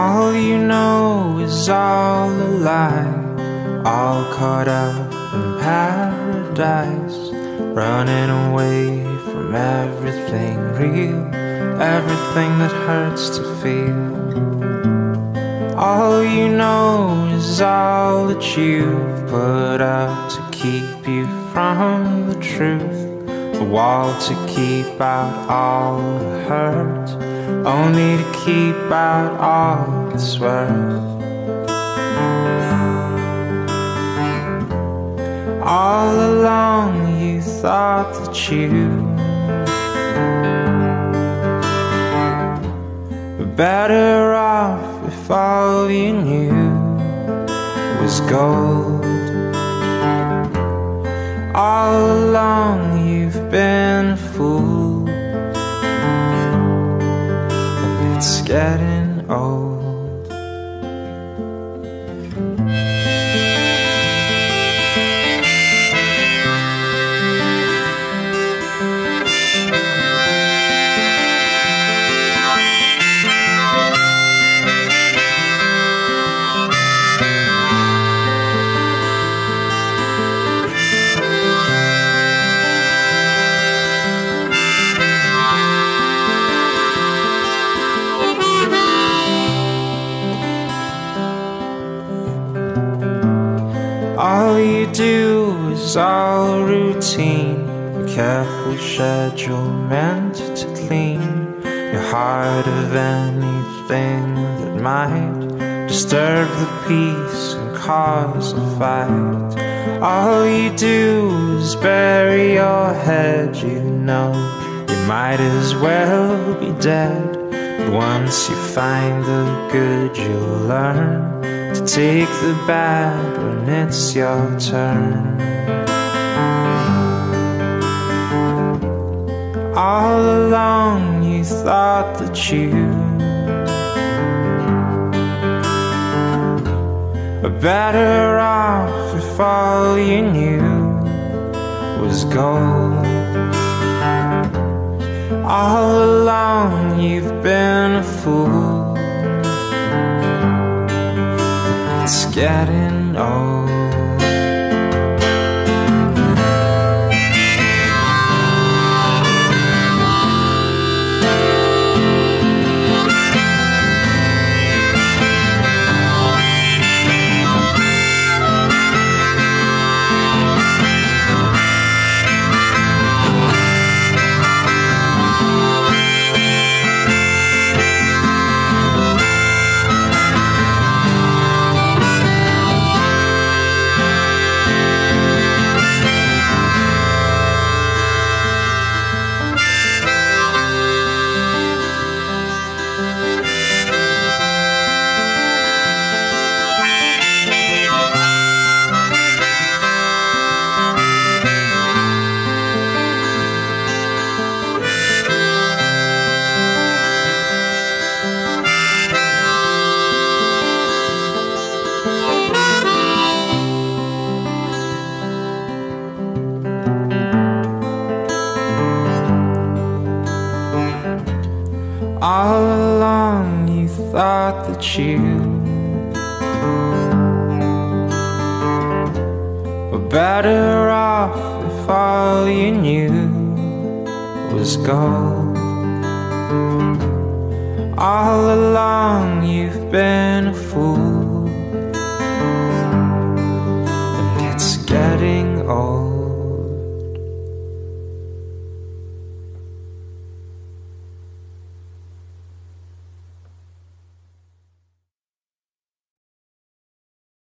All you know is all a lie, all caught up in paradise, running away from everything real, everything that hurts to feel. All you know is all that you've put up to keep you from the truth, the wall to keep out all the hurt, only to keep out all that's worth. All along you thought that you were better off if all you knew was gold. Getting old. All you do is all routine, a careful schedule meant to clean your heart of anything that might disturb the peace and cause a fight. All you do is bury your head, you know you might as well be dead. But once you find the good, you'll learn take the bad when it's your turn. All along you thought that you were better off if all you knew was gold. All along you've been Getting All along you thought that you Were better off if all you knew was gold. All along you've been a fool.